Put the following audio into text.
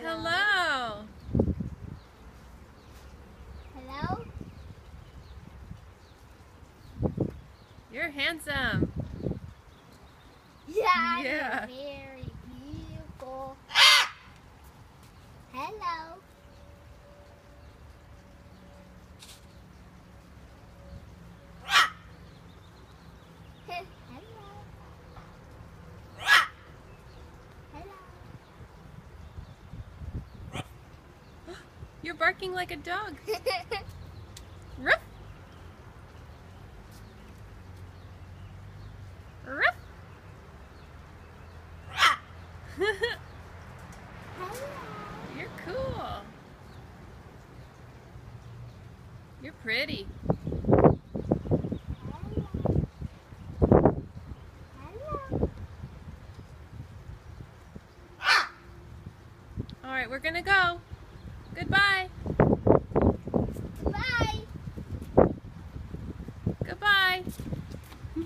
Hello. Hello? You're handsome. Yeah. Yeah. Very beautiful. Ah! Hello. You're barking like a dog. Ruff. Ruff. You're cool. You're pretty. All right, we're gonna go. Goodbye.